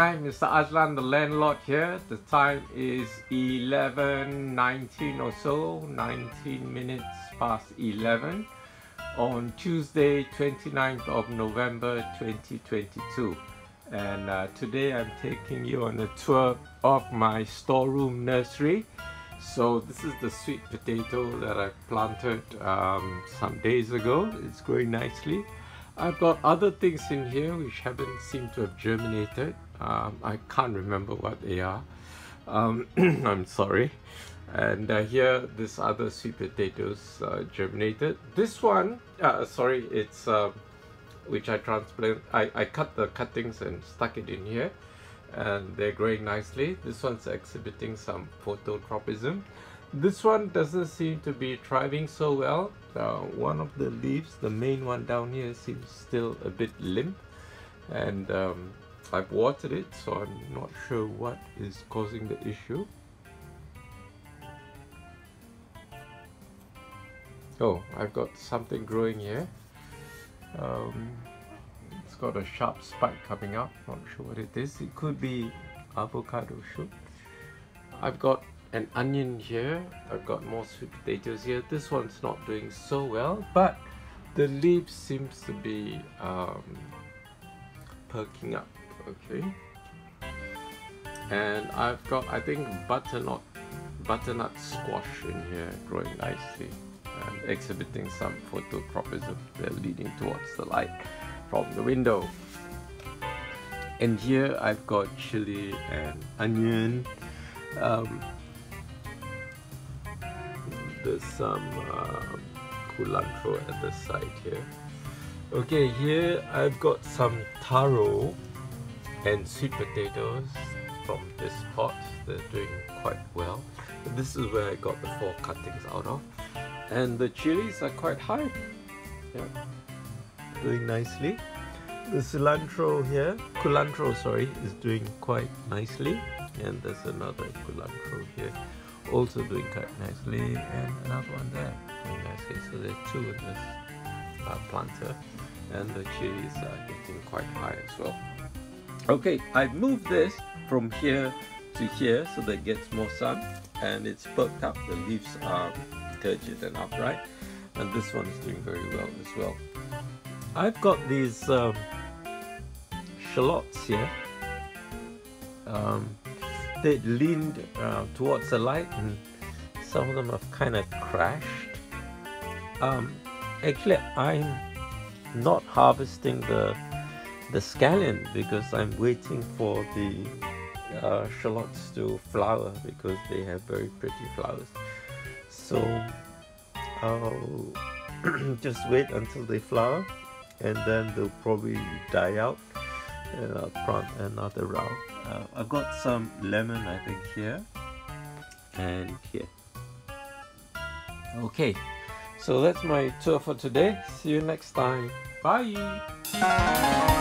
Hi, Mr. Azlan, the landlord here. The time is 11.19 or so, 19 minutes past 11 on Tuesday, 29th of November 2022. And uh, today I'm taking you on a tour of my storeroom nursery. So this is the sweet potato that I planted um, some days ago. It's growing nicely. I've got other things in here which haven't seemed to have germinated. Um, I can't remember what they are. Um, I'm sorry. And uh, here, this other sweet potatoes uh, germinated. This one, uh, sorry, it's uh, which I transplant. I, I cut the cuttings and stuck it in here, and they're growing nicely. This one's exhibiting some phototropism. This one doesn't seem to be thriving so well. Uh, one of the leaves, the main one down here, seems still a bit limp, and um, I've watered it so I'm not sure what is causing the issue. Oh I've got something growing here. Um, it's got a sharp spike coming up. Not sure what it is. It could be avocado shoot. I've got an onion here. I've got more sweet potatoes here. This one's not doing so well but the leaf seems to be um, perking up okay. And I've got I think butternut butternut squash in here growing nicely and exhibiting some phototropism they're leading towards the light from the window. And here I've got chili and onion. Um, there's some uh, culantro at the side here. Okay here I've got some taro and sweet potatoes from this pot. They're doing quite well. This is where I got the four cuttings out of. And the chilies are quite high. Yeah. Doing nicely. The cilantro here, culantro sorry, is doing quite nicely. And there's another culantro here also doing quite nicely and another one there doing nicely. So there are two in this uh, planter and the chilies are getting quite high as well. Okay, I've moved this from here to here so that it gets more sun and it's perked up. The leaves are turgid and upright and this one is doing very well as well. I've got these um, shallots here. Um, they leaned uh, towards the light and some of them have kind of crashed. Um, actually, I'm not harvesting the the scallion because I'm waiting for the uh, shallots to flower because they have very pretty flowers. So I'll just wait until they flower and then they'll probably die out and I'll plant another round. Uh, I've got some lemon I think here and here. Okay, so that's my tour for today. See you next time. Bye!